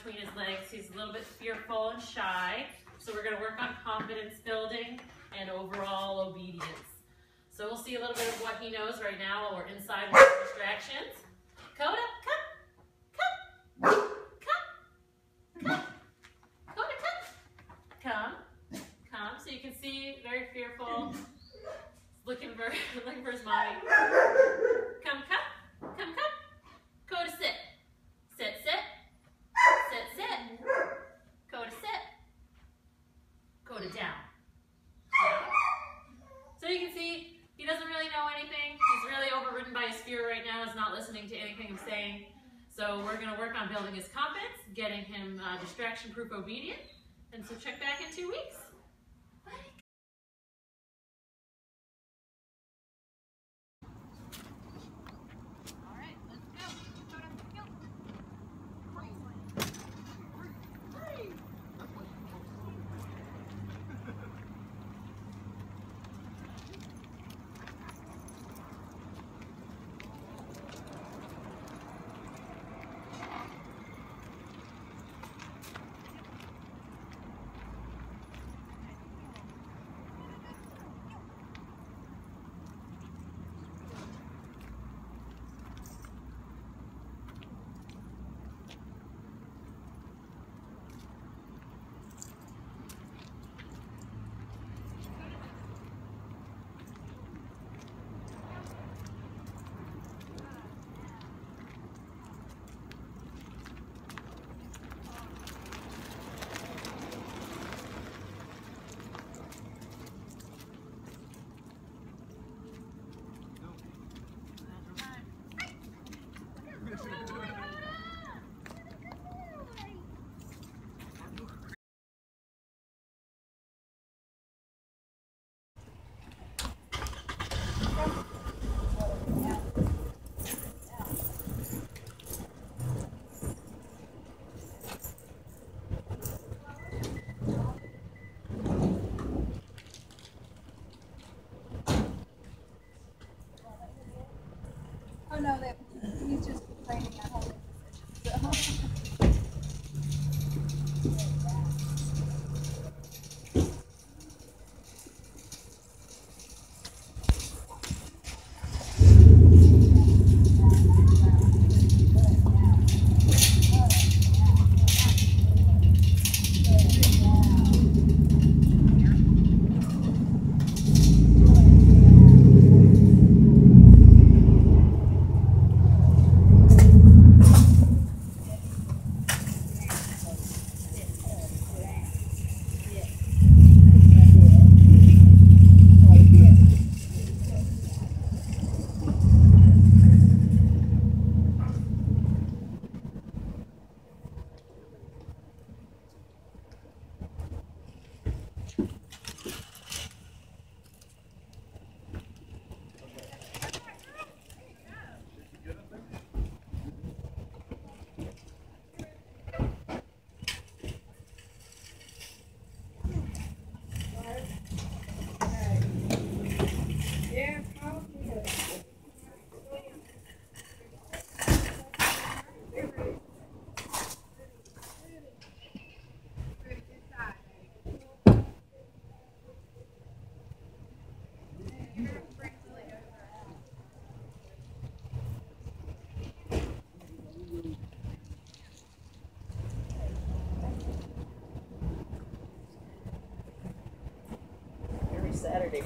between his legs, he's a little bit fearful and shy. So we're gonna work on confidence building and overall obedience. So we'll see a little bit of what he knows right now while we're inside with distractions. Coda, He's not listening to anything I'm saying. So we're going to work on building his confidence, getting him uh, distraction-proof obedient. And so check back in two weeks. Saturday,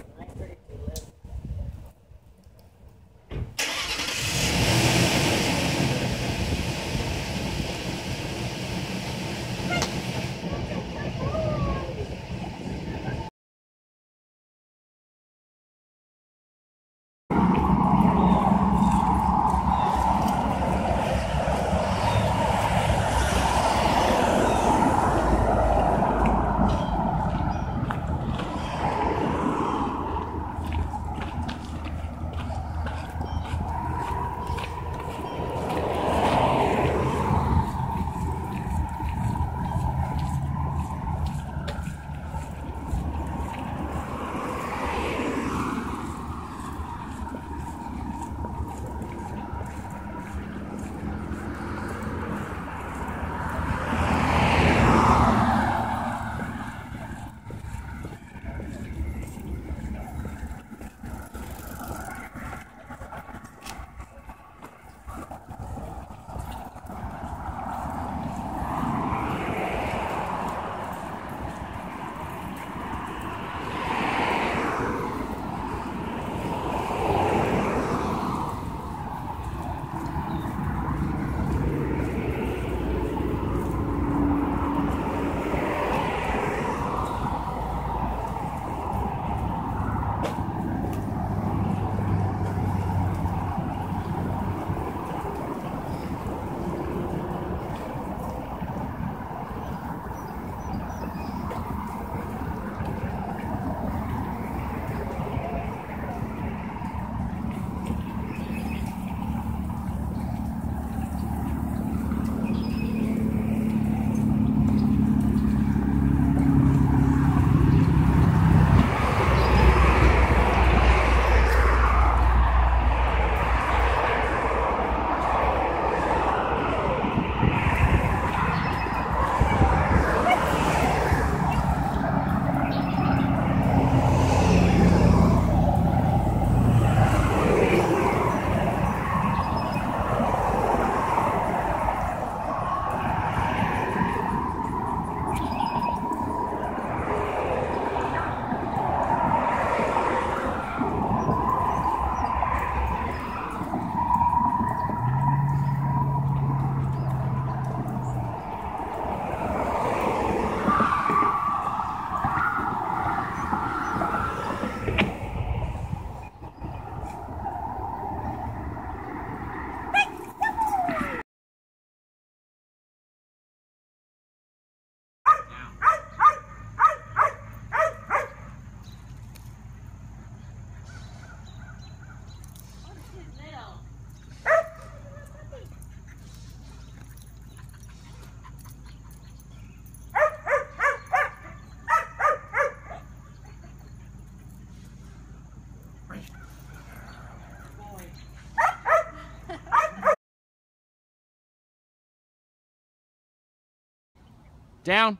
Down.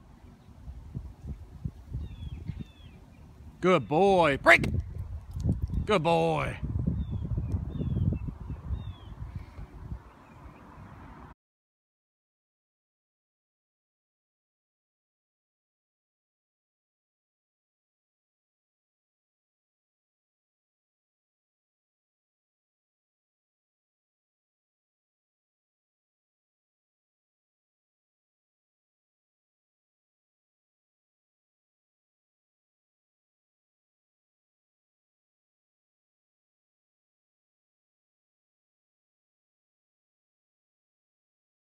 Good boy. Break. Good boy.